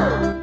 Oh!